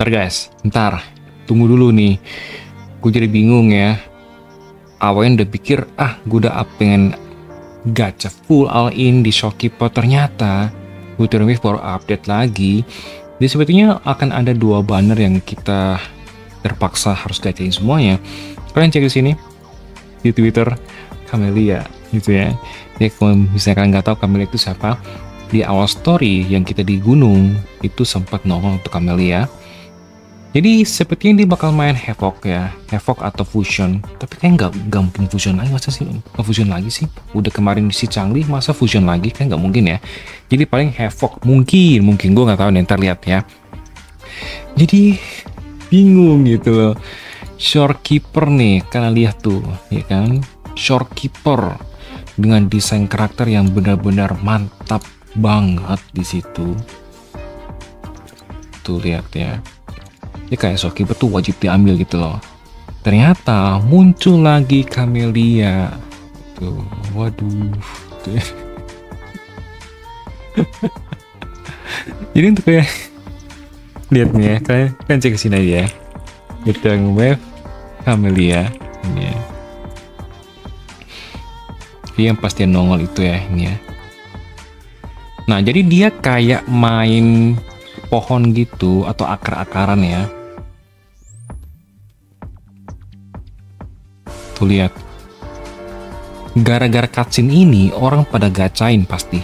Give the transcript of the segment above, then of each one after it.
Ntar guys, ntar tunggu dulu nih. Gue jadi bingung ya. Awalnya udah pikir ah gue udah pengen gacha full all in di Shopkeeper ternyata Wuthering Wave baru update lagi. Jadi sepertinya akan ada dua banner yang kita terpaksa harus gacain semuanya. Kalian cek di sini di Twitter Camelia gitu ya. Jadi kalau misalnya kalian nggak tahu Camelia itu siapa, di awal story yang kita di gunung itu sempat nongol untuk Camelia jadi sepertinya dia bakal main Havoc ya, Havoc atau Fusion. Tapi kayak nggak mungkin Fusion lagi, masa sih nggak Fusion lagi sih? Udah kemarin si Changli, masa Fusion lagi? Kan nggak mungkin ya. Jadi paling Havoc mungkin, mungkin gue nggak tahu nih, ntar lihat ya. Jadi bingung gitu loh. Shorekeeper nih, kalian lihat tuh, ya kan? Shorekeeper dengan desain karakter yang benar-benar mantap banget di situ. Tuh lihat ya ya kayak Sokiba tuh wajib diambil gitu loh. Ternyata muncul lagi Camelia. Tuh waduh. Tuh. jadi untuk kayak lihat nih ya kalian kan cek sini aja ya. Kita wave Camelia ini ya. Dia yang pasti nongol itu ya ini ya. Nah jadi dia kayak main pohon gitu atau akar-akaran ya Tuh lihat. Gara-gara cutscene ini orang pada gacain pasti.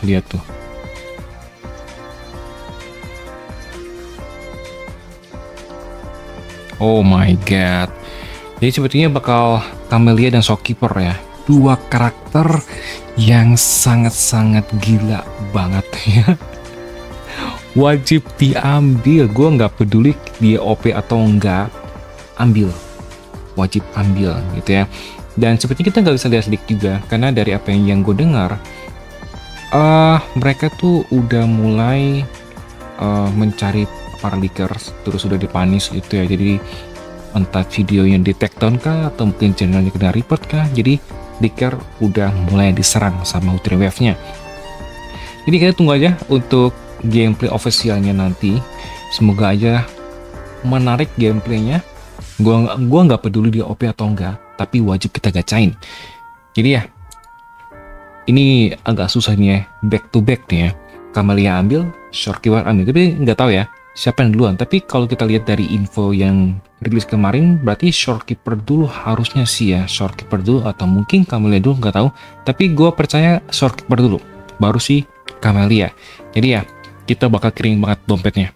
Lihat tuh. Oh my god. Jadi sepertinya bakal Camelia dan Shopkeeper ya. Dua karakter yang sangat-sangat gila banget ya. Wajib diambil. Gue nggak peduli dia OP atau enggak. Ambil wajib ambil gitu ya. Dan sepertinya kita nggak bisa lihat sedikit juga karena dari apa yang, yang gue dengar uh, mereka tuh udah mulai uh, mencari para leakers terus sudah dipanis gitu ya. Jadi entah video yang di down kah atau mungkin channelnya kena report kah jadi leaker udah mulai diserang sama Ultra Wave-nya. Jadi kita tunggu aja untuk gameplay officialnya nanti. Semoga aja menarik gameplaynya Gua gua nggak peduli dia OP atau enggak, tapi wajib kita gacain. Jadi ya, ini agak susah nih ya, back to back nih ya. Kamalia ambil, Shortkeeper ambil, tapi nggak tahu ya siapa yang duluan. Tapi kalau kita lihat dari info yang rilis kemarin, berarti Shortkeeper dulu harusnya sih ya, Shortkeeper dulu atau mungkin Kamalia dulu nggak tahu. Tapi gue percaya Shortkeeper dulu, baru sih Kamalia. Jadi ya, kita bakal kering banget dompetnya.